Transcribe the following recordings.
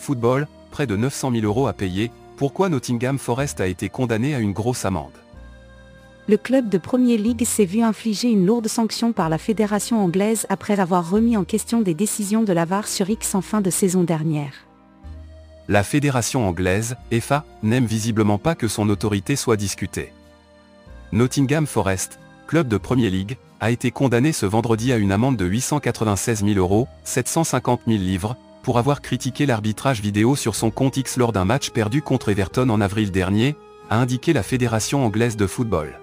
Football, près de 900 000 euros à payer, pourquoi Nottingham Forest a été condamné à une grosse amende? Le club de Premier League s'est vu infliger une lourde sanction par la fédération anglaise après avoir remis en question des décisions de la VAR sur X en fin de saison dernière. La fédération anglaise, FA, n'aime visiblement pas que son autorité soit discutée. Nottingham Forest, club de Premier League, a été condamné ce vendredi à une amende de 896 000 euros, 750 000 livres, pour avoir critiqué l'arbitrage vidéo sur son compte X lors d'un match perdu contre Everton en avril dernier, a indiqué la Fédération anglaise de football.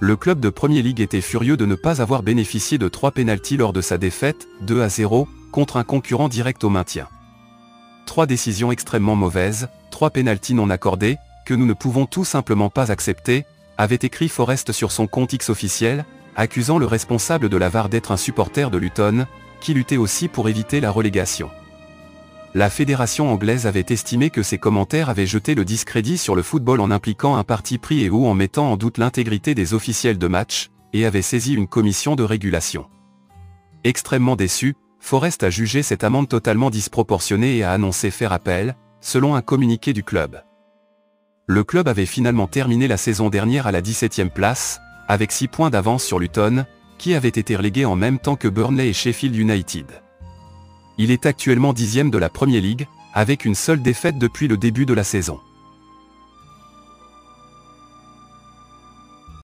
Le club de Premier League était furieux de ne pas avoir bénéficié de trois pénalties lors de sa défaite, 2 à 0, contre un concurrent direct au maintien. Trois décisions extrêmement mauvaises, trois pénalties non accordées, que nous ne pouvons tout simplement pas accepter, avait écrit Forrest sur son compte X officiel, accusant le responsable de la VAR d'être un supporter de Luton, qui luttait aussi pour éviter la relégation. La fédération anglaise avait estimé que ces commentaires avaient jeté le discrédit sur le football en impliquant un parti pris et ou en mettant en doute l'intégrité des officiels de match, et avait saisi une commission de régulation. Extrêmement déçu, Forrest a jugé cette amende totalement disproportionnée et a annoncé faire appel, selon un communiqué du club. Le club avait finalement terminé la saison dernière à la 17e place, avec 6 points d'avance sur Luton, qui avait été relégué en même temps que Burnley et Sheffield United. Il est actuellement dixième de la Premier League, avec une seule défaite depuis le début de la saison.